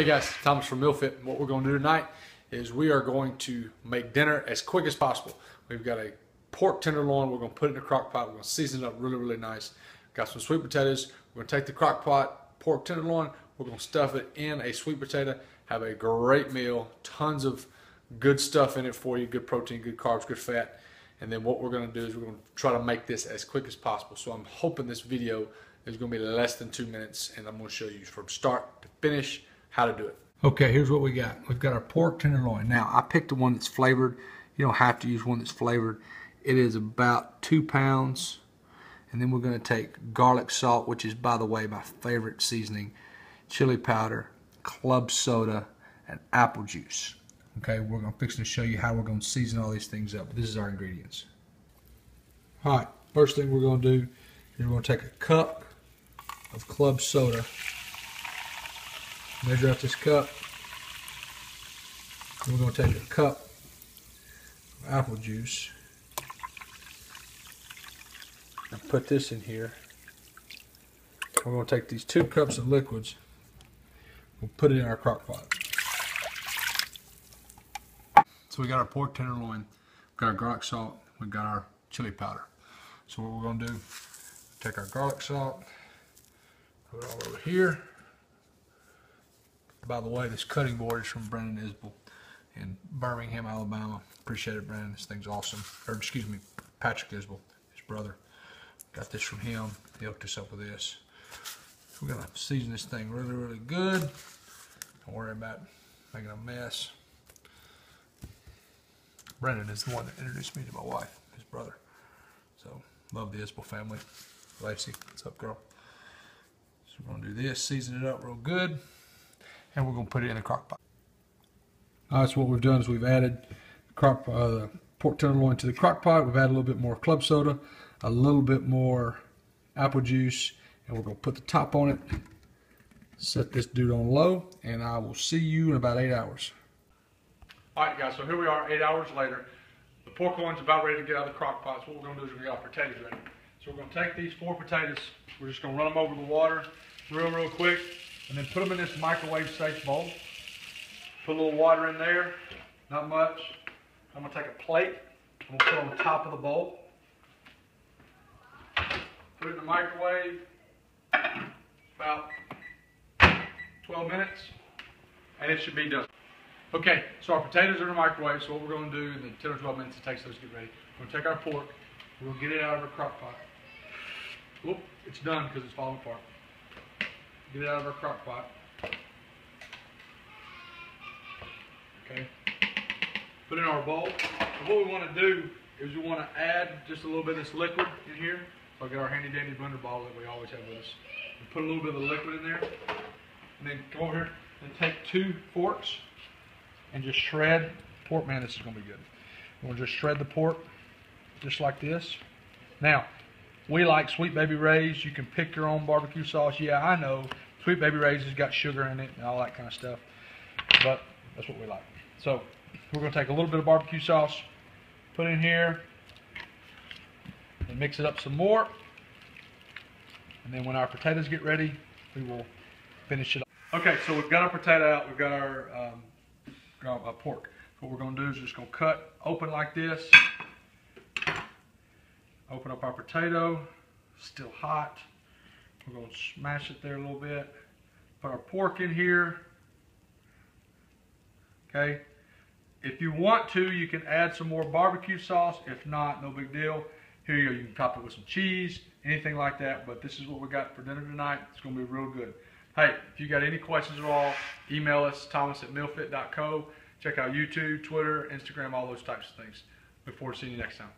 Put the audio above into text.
Hey guys, Thomas from MealFit. And what we're going to do tonight is we are going to make dinner as quick as possible. We've got a pork tenderloin. We're going to put it in a crock pot. We're going to season it up really, really nice. Got some sweet potatoes. We're going to take the crock pot pork tenderloin. We're going to stuff it in a sweet potato. Have a great meal. Tons of good stuff in it for you. Good protein, good carbs, good fat. And then what we're going to do is we're going to try to make this as quick as possible. So I'm hoping this video is going to be less than two minutes. And I'm going to show you from start to finish how to do it. Okay, here's what we got. We've got our pork tenderloin. Now, I picked the one that's flavored. You don't have to use one that's flavored. It is about two pounds. And then we're going to take garlic salt, which is, by the way, my favorite seasoning, chili powder, club soda, and apple juice. Okay, we're going to fix to show you how we're going to season all these things up. This is our ingredients. All right, first thing we're going to do is we're going to take a cup of club soda measure out this cup. we're going to take a cup of apple juice and put this in here. We're going to take these two cups of liquids. We'll put it in our crock pot. So we got our pork tenderloin, we've got our garlic salt, we've got our chili powder. So what we're going to do, take our garlic salt, put it all over here. By the way, this cutting board is from Brendan Isbell in Birmingham, Alabama. Appreciate it, Brendan. This thing's awesome. Or excuse me, Patrick Isbell, his brother. Got this from him. He hooked us up with this. We're gonna season this thing really, really good. Don't worry about making a mess. Brendan is the one that introduced me to my wife, his brother. So, love the Isbell family. Lacey, what's up, girl? So we're gonna do this, season it up real good and we're going to put it in the crock pot. All right, so what we've done is we've added crock, uh, pork tenderloin to the crock pot. We've added a little bit more club soda, a little bit more apple juice, and we're going to put the top on it, set this dude on low, and I will see you in about eight hours. All right, guys, so here we are eight hours later. The pork loin's about ready to get out of the crock pot. So what we're going to do is we're going to get our potatoes ready. So we're going to take these four potatoes, we're just going to run them over the water real, real quick. And then put them in this microwave safe bowl. Put a little water in there, not much. I'm gonna take a plate, I'm gonna put it on the top of the bowl. Put it in the microwave, about 12 minutes, and it should be done. Okay, so our potatoes are in the microwave, so what we're gonna do in the 10 or 12 minutes it takes those to get ready, we're gonna take our pork, we're gonna get it out of our crock pot. Whoop, it's done because it's falling apart. Get it out of our crock pot. Okay. Put in our bowl. And what we want to do is we want to add just a little bit of this liquid in here. So I'll get our handy dandy blender bottle that we always have with us. And put a little bit of the liquid in there. And then go over here and take two forks and just shred pork. Man, this is going to be good. We'll just shred the pork just like this. Now, we like Sweet Baby Ray's. You can pick your own barbecue sauce. Yeah, I know. Sweet Baby Ray's has got sugar in it and all that kind of stuff. But that's what we like. So we're going to take a little bit of barbecue sauce, put it in here, and mix it up some more. And then when our potatoes get ready, we will finish it up. Okay, so we've got our potato out. We've got our um, uh, pork. What we're going to do is just going to cut open like this. Open up our potato, still hot. We're going to smash it there a little bit. Put our pork in here. Okay. If you want to, you can add some more barbecue sauce. If not, no big deal. Here you go. You can top it with some cheese, anything like that. But this is what we got for dinner tonight. It's going to be real good. Hey, if you got any questions at all, email us, thomas at mealfit.co. Check out YouTube, Twitter, Instagram, all those types of things. Look forward to seeing you next time.